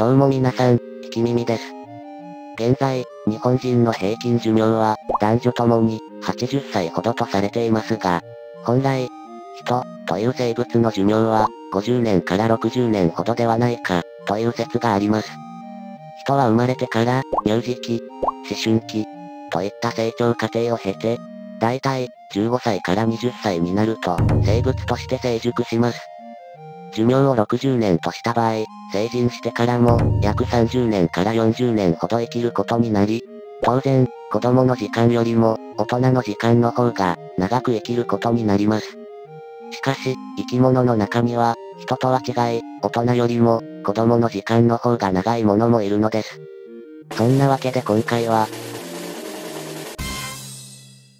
どうも皆さん、聞き耳です。現在、日本人の平均寿命は、男女ともに、80歳ほどとされていますが、本来、人、という生物の寿命は、50年から60年ほどではないか、という説があります。人は生まれてから、乳児期、思春期、といった成長過程を経て、だいたい15歳から20歳になると、生物として成熟します。寿命を60年とした場合、成人してからも、約30年から40年ほど生きることになり、当然、子供の時間よりも、大人の時間の方が、長く生きることになります。しかし、生き物の中には、人とは違い、大人よりも、子供の時間の方が長いものもいるのです。そんなわけで今回は、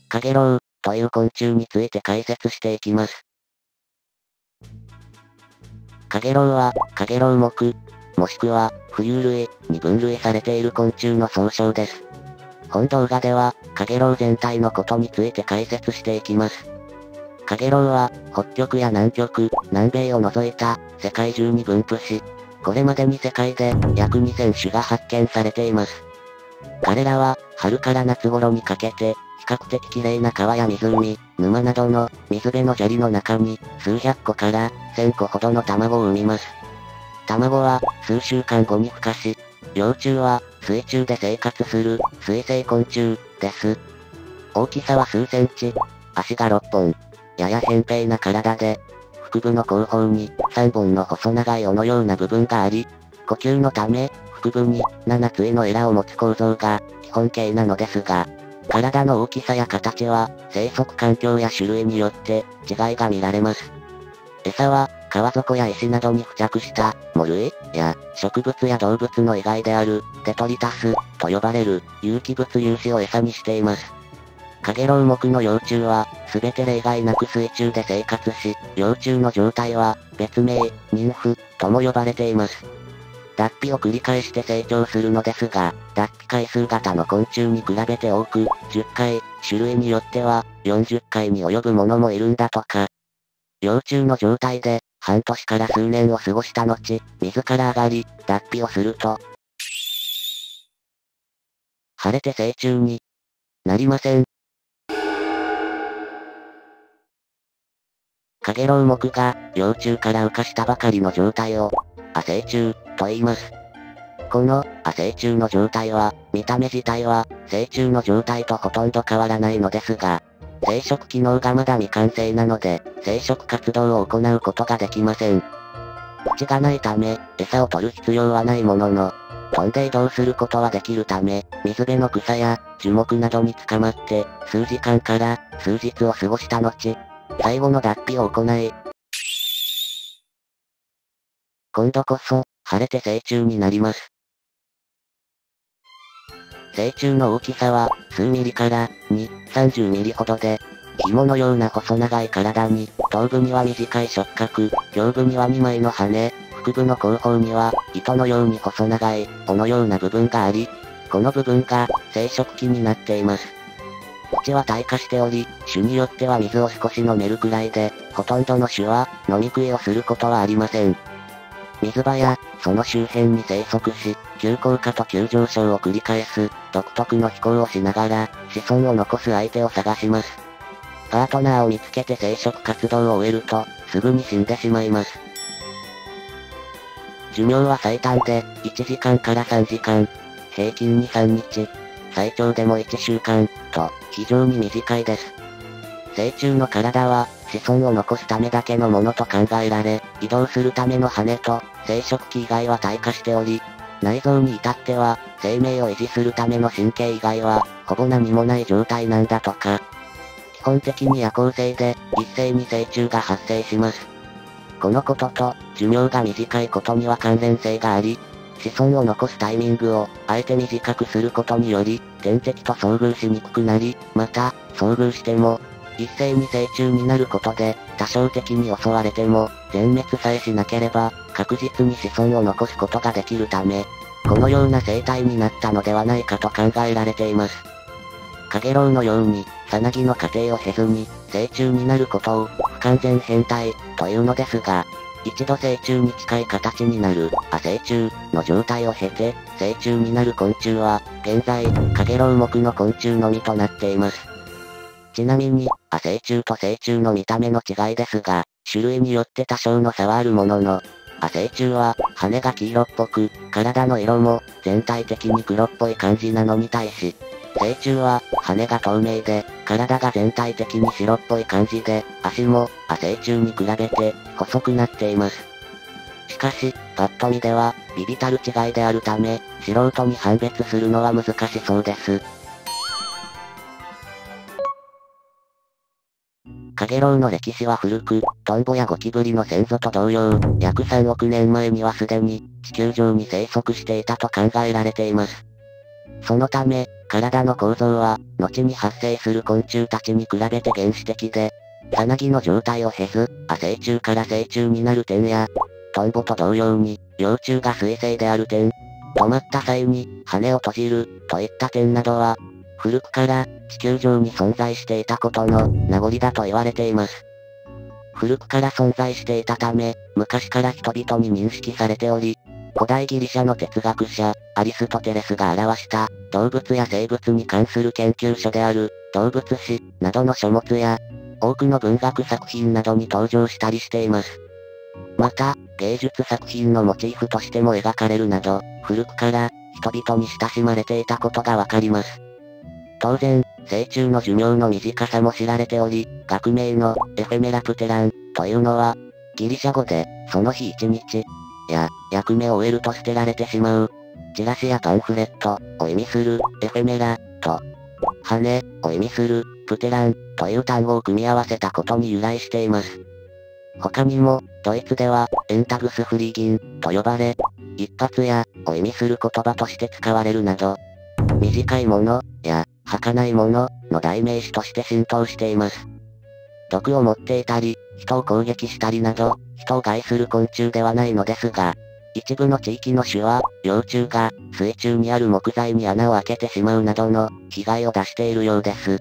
カゲロウという昆虫について解説していきます。カゲロウは、カゲロウ目、もしくは、浮遊類に分類されている昆虫の総称です。本動画では、カゲロウ全体のことについて解説していきます。カゲロウは、北極や南極、南米を除いた、世界中に分布し、これまでに世界で、約2000種が発見されています。彼らは、春から夏頃にかけて、比較的綺麗な川や湖、沼などの水辺の砂利の中に数百個から1000個ほどの卵を産みます。卵は数週間後に孵化し、幼虫は水中で生活する水生昆虫です。大きさは数センチ、足が6本、やや扁平な体で、腹部の後方に3本の細長い尾のような部分があり、呼吸のため、腹部に7対のエラを持つ構造が基本形なのですが、体の大きさや形は、生息環境や種類によって、違いが見られます。餌は、川底や石などに付着した、藻類や、植物や動物の遺骸である、テトリタス、と呼ばれる、有機物有子を餌にしています。カゲロウ目の幼虫は、すべて例外なく水中で生活し、幼虫の状態は、別名、ニンフ、とも呼ばれています。脱皮を繰り返して成長するのですが、脱皮回数型の昆虫に比べて多く、10回、種類によっては、40回に及ぶものもいるんだとか。幼虫の状態で、半年から数年を過ごした後、自ら上がり、脱皮をすると、晴れて成虫になりません。カゲロウ目が幼虫から浮かしたばかりの状態を、亜成虫と言います。この、亜成虫の状態は、見た目自体は、成虫の状態とほとんど変わらないのですが、生殖機能がまだ未完成なので、生殖活動を行うことができません。口がないため、餌を取る必要はないものの、飛んで移動することはできるため、水辺の草や樹木などに捕まって、数時間から数日を過ごした後、最後の脱皮を行い、今度こそ、晴れて成虫になります。成虫の大きさは、数ミリから、2、30ミリほどで、紐のような細長い体に、頭部には短い触覚、胸部には2枚の羽、腹部の後方には、糸のように細長い、尾のような部分があり、この部分が、生殖器になっています。口は退化しており、種によっては水を少し飲めるくらいで、ほとんどの種は、飲み食いをすることはありません。水場や、その周辺に生息し、急降下と急上昇を繰り返す、独特の飛行をしながら、子孫を残す相手を探します。パートナーを見つけて生殖活動を終えると、すぐに死んでしまいます。寿命は最短で、1時間から3時間、平均に3日、最長でも1週間、と、非常に短いです。成虫の体は、子孫を残すためだけのものと考えられ、移動するための羽と、生殖器以外は退化しており、内臓に至っては、生命を維持するための神経以外は、ほぼ何もない状態なんだとか。基本的に夜行性で、一斉に成虫が発生します。このことと、寿命が短いことには関連性があり、子孫を残すタイミングを、あえて短くすることにより、天敵と遭遇しにくくなり、また、遭遇しても、一斉に成虫になることで、多少的に襲われても、全滅さえしなければ、確実に子孫を残すことができるため、このような生態になったのではないかと考えられています。カゲロウのように、さなぎの過程を経ずに、成虫になることを、不完全変態、というのですが、一度成虫に近い形になる、亜成虫の状態を経て、成虫になる昆虫は、現在、カゲロウ目の昆虫のみとなっています。ちなみに、亜成虫と成虫の見た目の違いですが、種類によって多少の差はあるものの、亜成虫は、羽が黄色っぽく、体の色も、全体的に黒っぽい感じなのに対し、成虫は、羽が透明で、体が全体的に白っぽい感じで、足も、亜成虫に比べて、細くなっています。しかし、パッと見では、ビビたる違いであるため、素人に判別するのは難しそうです。カゲロウの歴史は古く、トンボやゴキブリの先祖と同様、約3億年前にはすでに、地球上に生息していたと考えられています。そのため、体の構造は、後に発生する昆虫たちに比べて原始的で、さなぎの状態を経ず、亜成虫から成虫になる点や、トンボと同様に、幼虫が水生である点、止まった際に、羽を閉じる、といった点などは、古くから地球上に存在していたことの名残だと言われています。古くから存在していたため、昔から人々に認識されており、古代ギリシャの哲学者、アリストテレスが表した動物や生物に関する研究所である動物史などの書物や多くの文学作品などに登場したりしています。また、芸術作品のモチーフとしても描かれるなど、古くから人々に親しまれていたことがわかります。当然、成虫の寿命の短さも知られており、学名のエフェメラプテランというのは、ギリシャ語で、その日一日、や、役目を終えると捨てられてしまう。チラシやパンフレットを意味するエフェメラと、羽を意味するプテランという単語を組み合わせたことに由来しています。他にも、ドイツでは、エンタグスフリーギンと呼ばれ、一発やを意味する言葉として使われるなど、短いものや儚いものの代名詞として浸透しています。毒を持っていたり、人を攻撃したりなど、人を害する昆虫ではないのですが、一部の地域の種は、幼虫が水中にある木材に穴を開けてしまうなどの被害を出しているようです。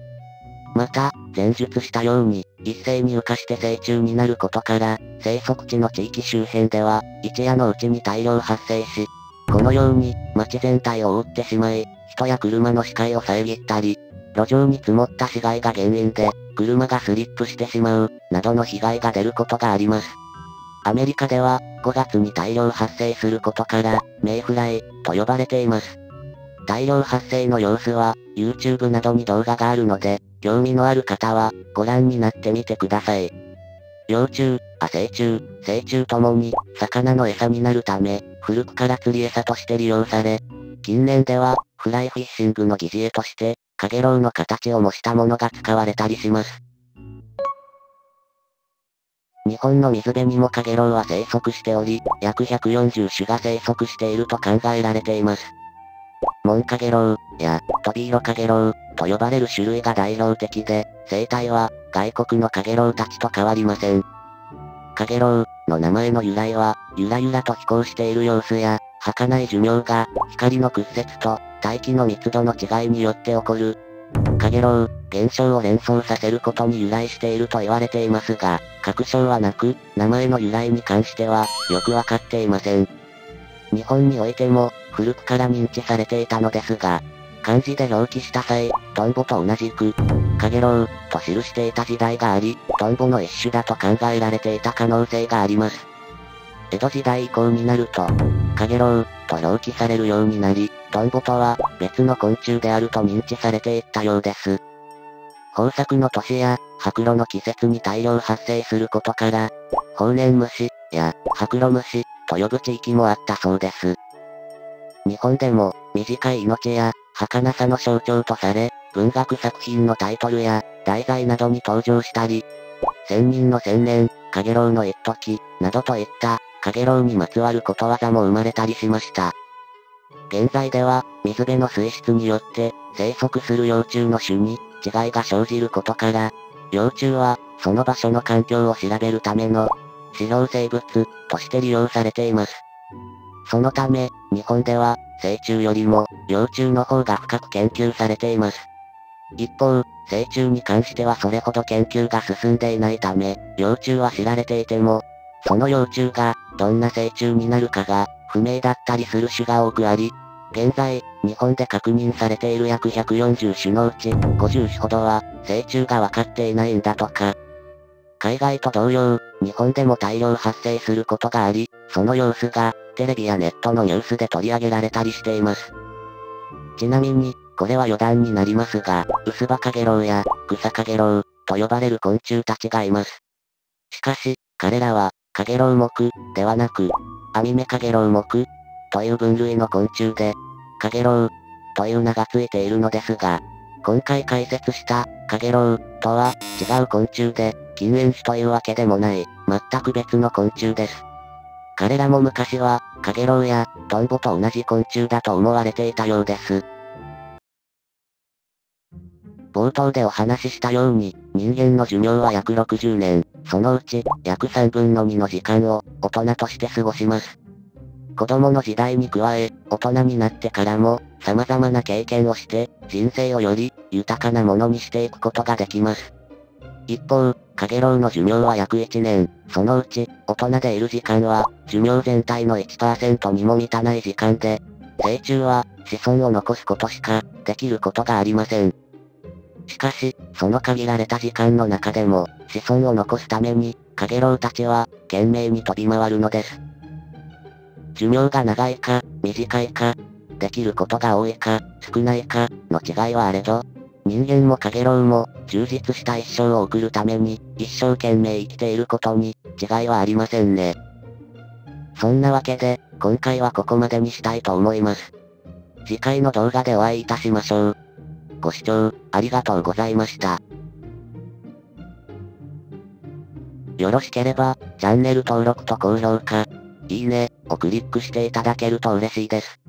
また、前述したように、一斉に浮かして成虫になることから、生息地の地域周辺では、一夜のうちに大量発生し、このように、街全体を覆ってしまい、人や車の視界を遮ったり、路上に積もった死骸が原因で、車がスリップしてしまう、などの被害が出ることがあります。アメリカでは、5月に大量発生することから、メイフライ、と呼ばれています。大量発生の様子は、YouTube などに動画があるので、興味のある方は、ご覧になってみてください。幼虫、亜成虫、成虫ともに、魚の餌になるため、古くから釣り餌として利用され、近年では、フライフィッシングの疑似餌として、カゲロウの形を模したものが使われたりします。日本の水辺にもカゲロウは生息しており、約140種が生息していると考えられています。モンカゲロウやトビイロカゲロウと呼ばれる種類が代表的で、生態は外国のカゲロウたちと変わりません。カゲロウの名前の由来は、ゆらゆらと飛行している様子や、儚い寿命が光の屈折と大気の密度の違いによって起こる、カゲロウ現象を連想させることに由来していると言われていますが、確証はなく、名前の由来に関しては、よくわかっていません。日本においても、古くから認知されていたのですが、漢字で表記した際、トンボと同じく、カゲロウ、と記していた時代があり、トンボの一種だと考えられていた可能性があります。江戸時代以降になると、カゲロウ、と表記されるようになり、トンボとは別の昆虫であると認知されていったようです。豊作の年や、白露の季節に大量発生することから、法然虫や白露虫と呼ぶ地域もあったそうです。日本でも短い命や儚さの象徴とされ、文学作品のタイトルや題材などに登場したり、千人の千年、カゲロウの一時、などといった、カゲロウにまつわることわざも生まれたりしました。現在では、水辺の水質によって、生息する幼虫の種に、違いが生じることから、幼虫は、その場所の環境を調べるための、資料生物、として利用されています。そのため、日本では、成虫よりも、幼虫の方が深く研究されています。一方、成虫に関してはそれほど研究が進んでいないため、幼虫は知られていても、その幼虫が、どんな成虫になるかが、不明だったりする種が多くあり、現在、日本で確認されている約140種のうち、50種ほどは、成虫が分かっていないんだとか。海外と同様、日本でも大量発生することがあり、その様子が、テレビやネットのニュースで取り上げられたりしています。ちなみに、これは余談になりますが、ウスバカゲロウや、クサカゲロウ、と呼ばれる昆虫たちがいます。しかし、彼らは、ゲロウ目、ではなく、アミメカゲロウ目、という分類の昆虫で、カゲロウ、という名がついているのですが、今回解説した、カゲロウ、とは、違う昆虫で、禁煙種というわけでもない、全く別の昆虫です。彼らも昔は、カゲロウや、トンボと同じ昆虫だと思われていたようです。冒頭でお話ししたように、人間の寿命は約60年、そのうち、約3分の2の時間を、大人として過ごします。子供の時代に加え、大人になってからも、様々な経験をして、人生をより、豊かなものにしていくことができます。一方、カゲロウの寿命は約1年、そのうち、大人でいる時間は、寿命全体の1%にも満たない時間で、成虫は、子孫を残すことしか、できることがありません。しかし、その限られた時間の中でも、子孫を残すために、カゲロウたちは、懸命に飛び回るのです。寿命が長いか、短いか、できることが多いか、少ないか、の違いはあれど、人間もカゲロウも、充実した一生を送るために、一生懸命生きていることに、違いはありませんね。そんなわけで、今回はここまでにしたいと思います。次回の動画でお会いいたしましょう。ご視聴、ありがとうございました。よろしければ、チャンネル登録と高評価、いいね、をクリックしていただけると嬉しいです。